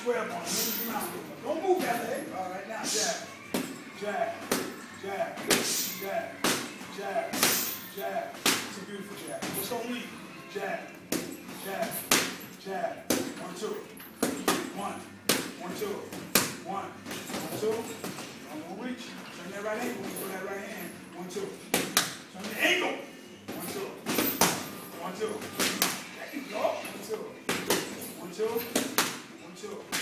square on. Move your. Don't move that leg. All right, now jab, jab, jab, jab, jab, jab. It's a beautiful jab. Just don't leave. Jab, jab, jab. One, two. One, one, two. One, one, two. Don't go reach. Turn that right ankle. Put that right hand. One, two. Turn the ankle. One, two. One, two. There you go. One, two. One, two. One, two.